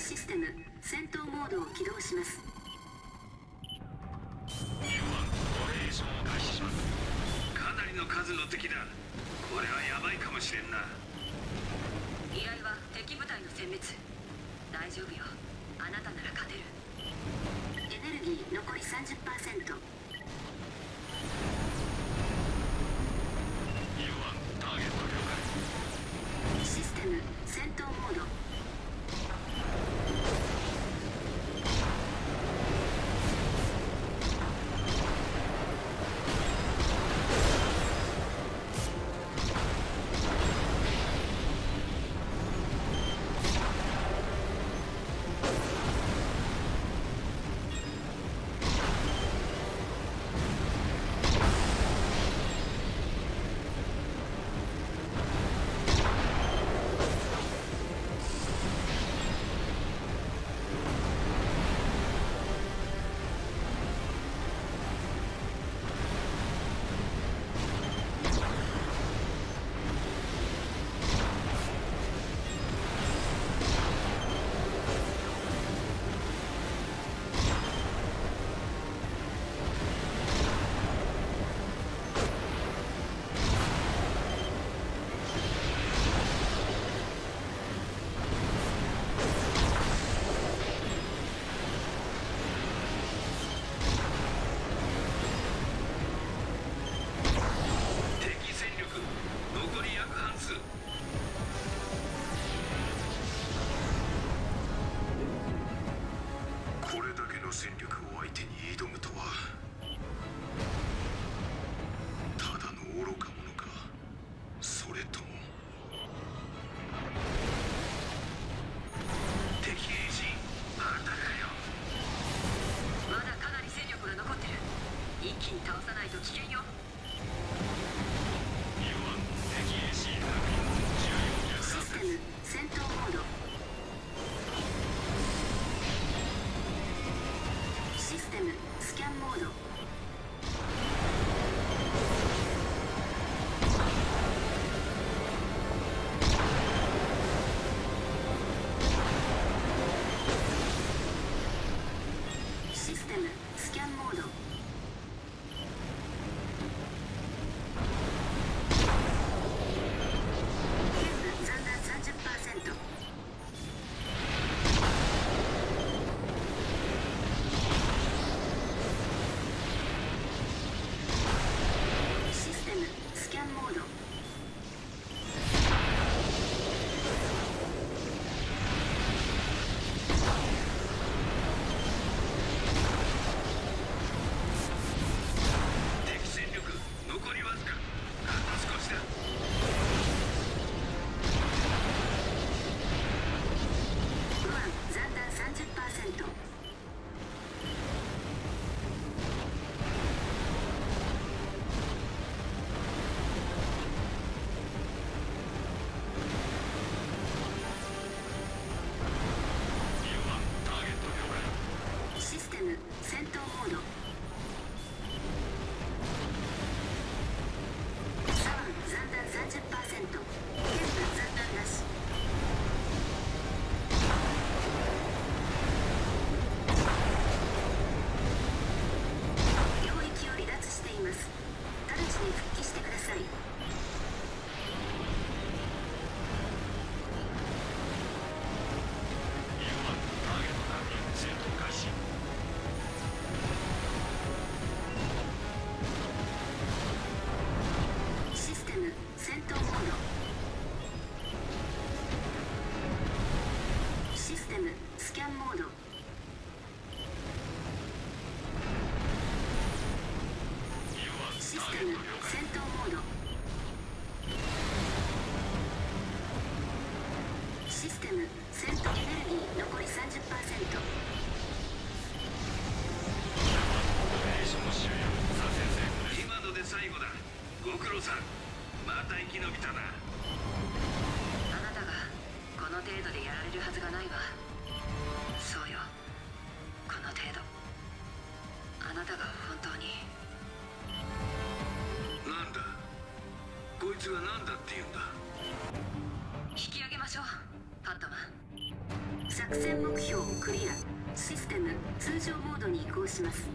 システム。戦闘モードを起動します。かなりの数の敵だ。これはヤバいかもしれんな。依頼は敵部隊の殲滅。大丈夫よ。あなたなら勝てる。エネルギー残り30%ターゲット了解。システム。戦闘モード一気に倒さないと危険よ。システム戦闘モード。システムスキャンモード。テシステムスキャンモード。システム戦闘モード。システム戦闘エネルギー残り30%今ので最後だ。ご苦労さん。また生き延びたな。あなたがこの程度でやられるはずがないわ。そうよ。この程度。あなたが本当に。なんだ？こいつがなんだって言うんだ？引き上げましょうファットマン。作戦目標クリア。システム通常モードに移行します